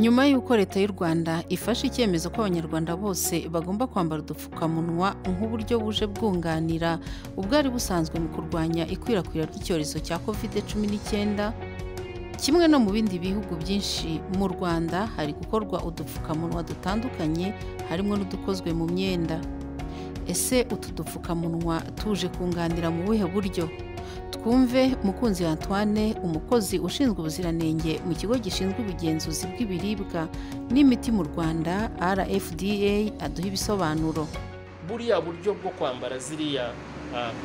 nyuma y'uko leta y'u rwanda ifashe icyemezo ko abanyarwanda bose bagomba kwambara udupfukamunwa nk'uburyo buje bwunganira ubwari busanzwe mu kurwanya ikwirakwira ry'icyorezo cya covid cumi n'icyenda kimwe no mu bindi bihugu byinshi mu rwanda hari gukorwa udupfukamunwa dutandukanye harimo n'udukozwe mu myenda. Ese utu dupfukamunwa tuje kunganira mu buhe buryo? Twumve mukunzi antoine umukozi ushinzwe ubuziranenge mu kigo gishinzwe ubugenzuzi bw'ibiribwa n'imiti mu rwanda rfda aduha ibisobanuro. Buriya buryo bwo kwambara ziriya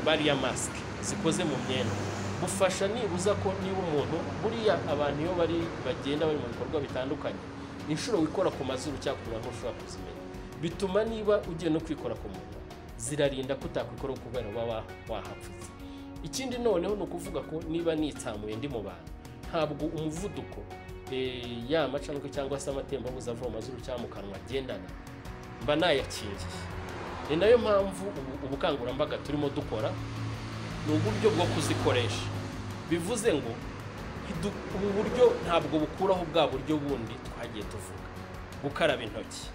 bariya masike zikoze mu myenda bufasha nibuza ko niba umuntu buriya abantu iyo bari bagenda bari mu bikorwa bitandukanye inshuro wikora ku mazuru cyangwa ku munwa ntushobora kuzimenya. Bituma niba ugiye no kwikora ku munwa zirarinda ko utakwikora kubera uba wahapfutse. Ikindi noneho ni ukuvuga ko niba nitsamuye ndi mu bantu. Ntabwo umuvuduko ya macandwe cyangwa se amatembabuzi ava mu mazuru cyangwa mu kanwa agendana mba nayakingiye ni na yo mpamvu ubukangurambaga turimo dukora ni uburyo bwo kuzikoresha. Bivuze ngo ubu buryo ntabwo bukuraho bwa buryo bundi twagiye tuvuga. Gukaraba intoki.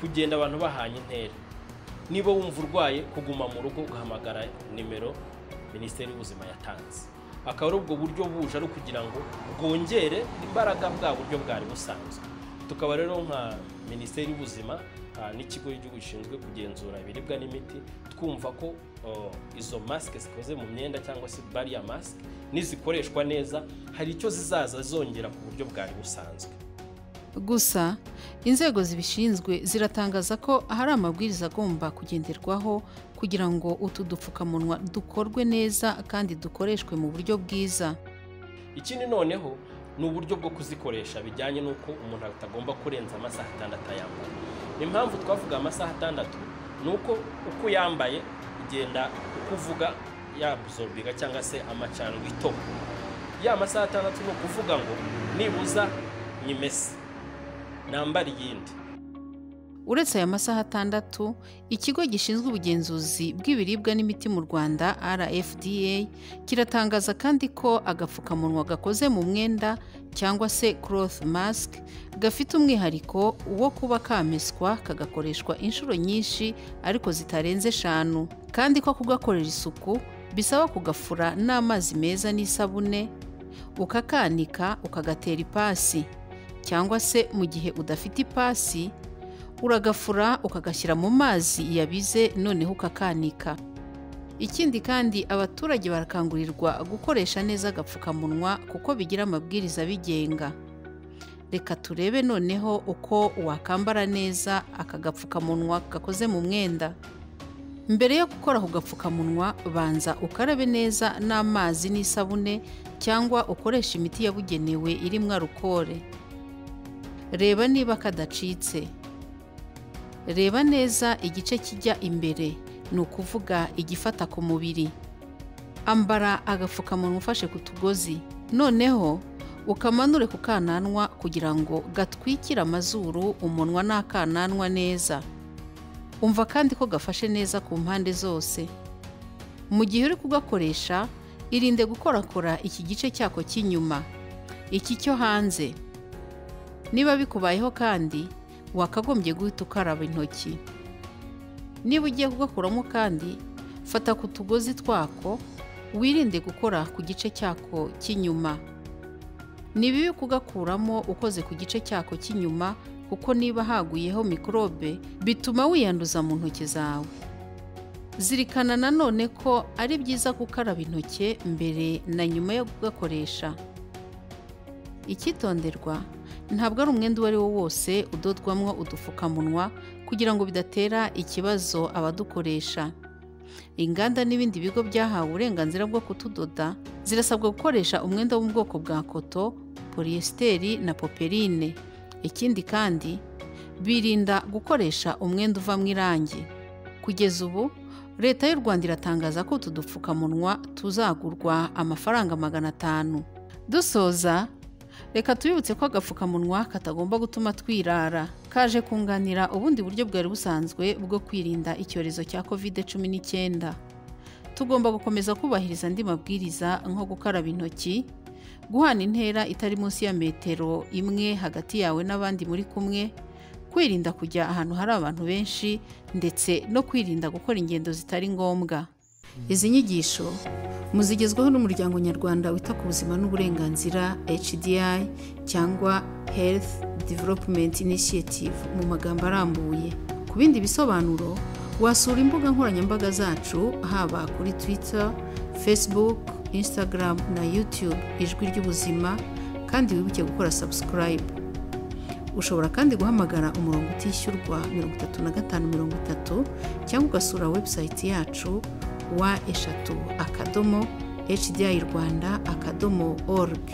Kugenda abantu bahanye intera. Niba wumva urwaye kuguma mu rugo ugahamagara nimero minisiteri y'ubuzima yatanze. Akaba ari ubwo buryo buje ari ukugira ngo bwongere imbaraga bwa buryo bwari busanzwe. Tukaba rero nka minisiteri y'ubuzima n'ikigo cy'igihugu gishinzwe kugenzura ibiribwa n'imiti twumva ko izo masike zikoze mu myenda cyangwa se bariya masike nizikoreshwa neza hari icyo zizaza zongera ku buryo bwari busanzwe. Gusa inzego zibishinzwe ziratangaza ko hari amabwiriza agomba kugenderwaho kugira ngo utu dupfukamunwa dukorwe neza kandi dukoreshwe mu buryo bwiza. Ikindi noneho ni uburyo bwo kuzikoresha bijyanye n'uko umuntu atagomba kurenza amasaha atandatu ayambaye impamvu twavuga amasaha atandatu ni uko uko uyambaye ugenda uko uvuga cyangwa se amacandwe ito ya masaha atandatu ni ukuvuga ngo nibuza nyimese. Nambara iyindi uretse aya masaha atandatu ikigo gishinzwe ubugenzuzi bw'ibiribwa n'imiti mu rwanda rfda kiratangaza kandi ko agapfukamunwa gakoze mu mwenda cyangwa se cloth mask gafite umwihariko wo kuba kameswa kagakoreshwa inshuro nyinshi ariko zitarenze eshanu. Kandi ko kugakorera isuku bisaba kugafura n'amazi meza n'isabune ukakanika ukagatera ipasi. Cyangwa se mu gihe udafite ipasi uragafura ukagashyira mu mazi yabize noneho ukakanika. Ikindi kandi abaturage barakangurirwa gukoresha neza agapfukamunwa kuko bigira amabwiriza abigenga. Reka turebe noneho uko wakambara neza aka gapfukamunwa gakoze mu mwenda. Mbere yo gukora ku gapfukamunwa banza ukarabe neza n'amazi n'isabune cyangwa ukoresha imiti yabugenewe irimo arukore reba niba kadacitse. Reba neza igice kijya imbere. Ni ukuvuga igifata ku mubiri. Ambara agapfukamunwa ufashe ku tugozi. Noneho ukamanure ku kananwa kugira ngo gatwikire amazuru umunwa n'akananwa neza. Umva kandi ko gafashe neza ku mpande zose. Mu gihe uri kugakoresha irinde gukorakora iki gice cyako cy'inyuma. Iki cyo hanze. Niba bikubayeho kandi wakagombye guhita ukaraba intoki. Niba ugiye kugakuramo kandi fata ku tugozi twako wirinde gukora ku gice cyako cy'inyuma. Ni bibi kugakuramo ukoze ku gice cyako cy'inyuma kuko niba haguyeho mikorobe bituma wiyanduza mu ntoki zawe. Zirikana nanone ko ari byiza gukaraba intoki mbere na nyuma yo kugakoresha. Icyitonderwa ntabwo ari umwenda uwo ari wo wose udodwamo udupfukamunwa kugira ngo bidatera ikibazo abadukoresha. Inganda n'ibindi bigo byahawe uburenganzira bwo kutudoda zirasabwa gukoresha umwenda wo mu bwoko bwa koto poliyesiteri na poperine. Ikindi kandi birinda gukoresha umwenda uvamo irangi. Kugeza ubu leta y'u rwanda iratangaza ko utu dupfukamunwa tuzagurwa amafaranga magana atanu. Dusoza reka tubibutse ko agapfukamunwa katagomba gutuma twirara. Kaje kunganira ubundi buryo bwari busanzwe bwo kwirinda icyorezo cya covid cumi n'icyenda. Tugomba gukomeza kubahiriza andi mabwiriza nko gukaraba intoki guhana intera itari munsi ya metero imwe hagati yawe n'abandi muri kumwe kwirinda kujya ahantu hari abantu benshi ndetse no kwirinda gukora ingendo zitari ngombwa. Izi nyigisho muzigezwaho n'umuryango nyarwanda wita ku buzima n'uburenganzira hdi cyangwa health development initiative mu magambo arambuye. Ku bindi bisobanuro wasura imbuga nkoranyambaga zacu haba kuri twitter facebook instagram na youtube ijwi ry'ubuzima kandi wibuke gukora subscribe. Ushobora kandi guhamagara umurongo utishyurwa mirongo itatu na gatanu mirongo itatu cyangwa ugasura website yacu wa eshatu akadomo hdi rwanda akadomo org.